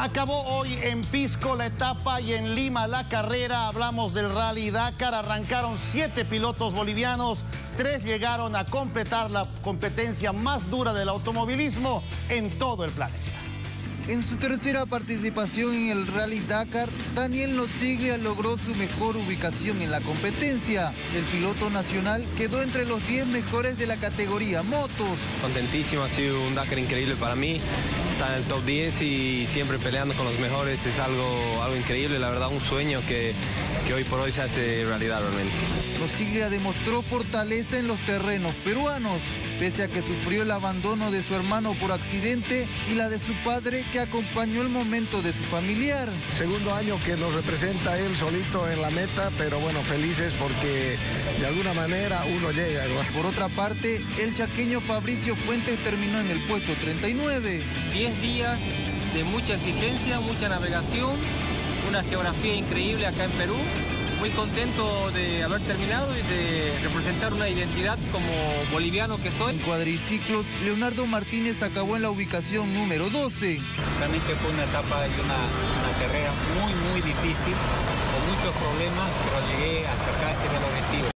Acabó hoy en Pisco la etapa y en Lima la carrera. Hablamos del Rally Dakar. Arrancaron siete pilotos bolivianos. Tres llegaron a completar la competencia más dura del automovilismo en todo el planeta. En su tercera participación en el Rally Dakar, Daniel Nosiglia logró su mejor ubicación en la competencia. El piloto nacional quedó entre los 10 mejores de la categoría motos. Contentísimo, ha sido un Dakar increíble para mí. Estar en el top 10 y siempre peleando con los mejores es algo, algo increíble, la verdad un sueño que, que hoy por hoy se hace realidad realmente. Nosiglia demostró fortaleza en los terrenos peruanos, pese a que sufrió el abandono de su hermano por accidente y la de su padre que acompañó el momento de su familiar. Segundo año que nos representa él solito en la meta, pero bueno, felices porque de alguna manera uno llega. Por otra parte, el chaqueño Fabricio Fuentes terminó en el puesto 39. 10 días de mucha exigencia, mucha navegación, una geografía increíble acá en Perú muy contento de haber terminado y de representar una identidad como boliviano que soy. En cuadriciclos, Leonardo Martínez acabó en la ubicación número 12. Realmente fue una etapa y una, una carrera muy, muy difícil, con muchos problemas, pero llegué hasta acá, este era el objetivo.